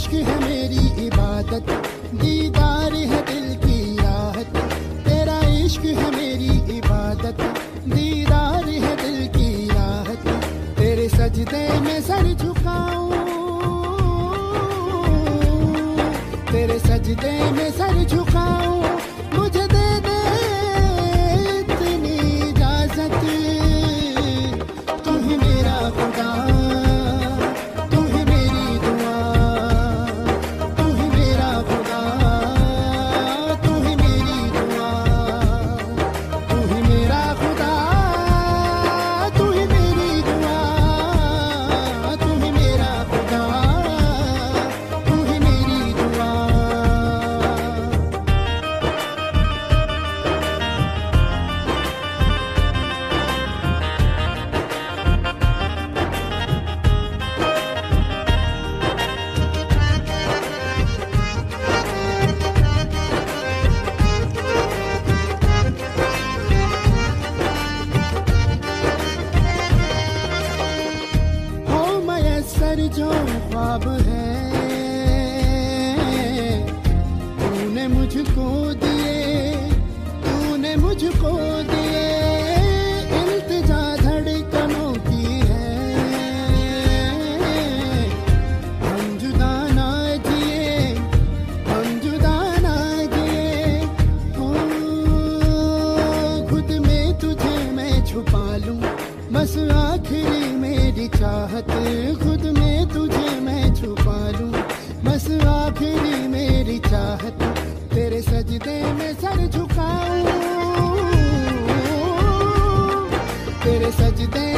इश्क है मेरी इबादत, दीदार है दिल की राहत। तेरा इश्क है मेरी इबादत, दीदार है दिल की राहत। तेरे सजदे में सर झुकाऊं, तेरे सजदे में सर झुकाऊं। मयसर जो ख्वाब है, तूने मुझको दिए, तूने मुझको दिए, इल्तिजा धड़कनों की है। हम जुदा ना जिए हम जुदा ना जिए हो खुद में तुझे मैं छुपा लूँ, बस आखिरी चाहत खुद में तुझे मैं छुपा लूँ। बस आखिरी मेरी चाहत, तेरे सजदे में सर झुकाऊं। तेरे सजदे